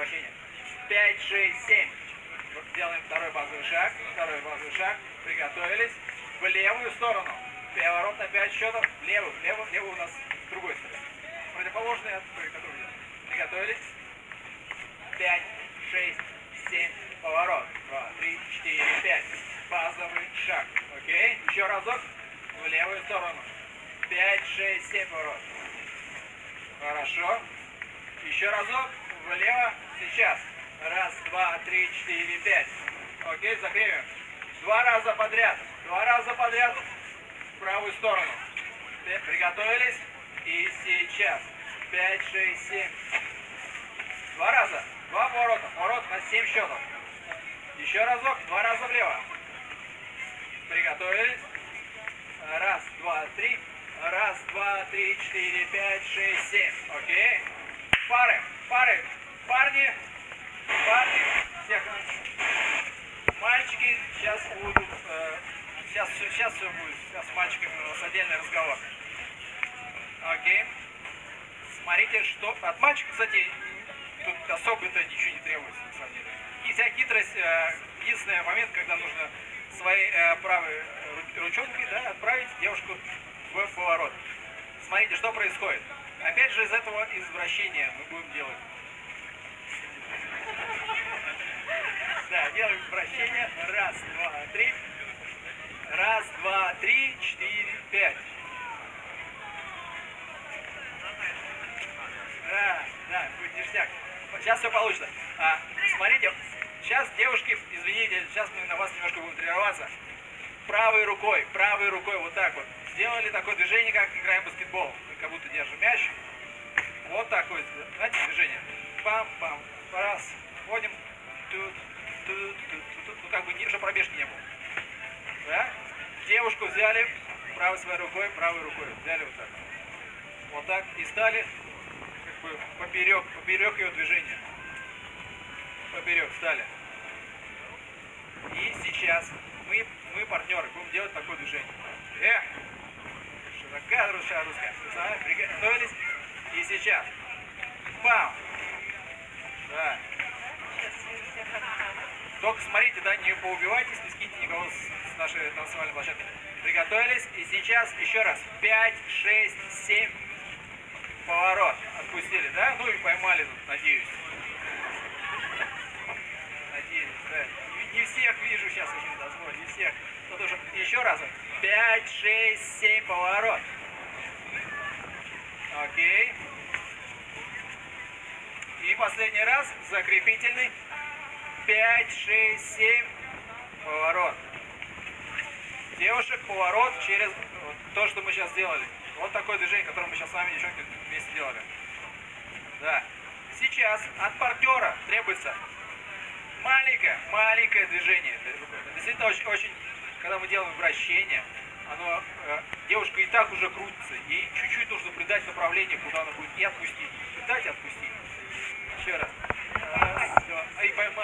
вращение. 5, 6, 7. Делаем второй базовый шаг. Второй базовый шаг. Приготовились. В левую сторону. Поворот на 5 счетов. Левую. Левую. Левую у нас с другой стороны. Противоположный от той, которую делаем. Приготовились. 5, 6, 7. Поворот. 2, 3, 4, 5. Базовый шаг. Окей. Еще разок. В левую сторону. 5, 6, 7 поворот. Хорошо. Еще разок. Влево. Сейчас. Раз, два, три, четыре, пять. Окей, закрепим. Два раза подряд. Два раза подряд в правую сторону. Приготовились. И сейчас. Пять, шесть, семь. Два раза. Два поворота. Поворот на семь счетов. Еще разок. Два раза влево. Приготовились. Раз, два, три. Раз, два, три, четыре, пять, шесть, семь. Окей. Пары, пары. Парни, парни. Всех. Мальчики сейчас будут. Э, сейчас, сейчас все будет. Сейчас с мальчиками у нас отдельный разговор. Окей. Смотрите, что... От мальчика, кстати, тут особо-то ничего не требуется, на самом деле. И вся хитрость, э, единственный момент, когда нужно своей э, правой ручонкой да, отправить девушку в поворот. Смотрите, что происходит. Опять же, из этого извращения мы будем делать. Да, делаем вращение. Раз, два, три. Раз, два, три, четыре, пять. Да, да, будет ништяк. Сейчас все получится. А, смотрите, сейчас девушки, извините, сейчас мы на вас немножко будем тренироваться. Правой рукой, правой рукой вот так вот. Сделали такое движение, как играем в баскетбол. Как будто держим мяч. Вот такое, знаете, движение. Пам-пам. Раз. Входим. Тут, тут, тут, тут. Ну, как бы, уже пробежки не было. Да? Девушку взяли правой своей рукой, правой рукой. Взяли вот так. Вот так. И стали как бы поперек, поперек ее движения. Поперек стали. И сейчас мы, мы партнеры, будем делать такое движение. Эх! Широка душа русская. Приготовились. И сейчас. Бам! Да. Только смотрите, да, не поубивайтесь, не скиньте никого с, нашей танцевальной площадки. Приготовились. И сейчас еще раз. 5, 6, 7. Поворот. Отпустили, да? Ну и поймали тут, надеюсь. Надеюсь, да. Не, не всех вижу сейчас очень дозволь, не всех. Ну, тоже еще раз. 5, 6, 7, поворот. Окей. И последний раз, закрепительный. 5, 6, 7, поворот. Девушек, поворот через то, что мы сейчас сделали. Вот такое движение, которое мы сейчас с вами, девчонки, вместе делали. Да. Сейчас от партнера требуется маленькое, маленькое движение. Это действительно очень, очень, когда мы делаем вращение, оно, э, девушка и так уже крутится, ей чуть-чуть нужно придать направление, куда она будет, и отпустить. Придать отпустить. Еще раз. Раз, два. И поймать.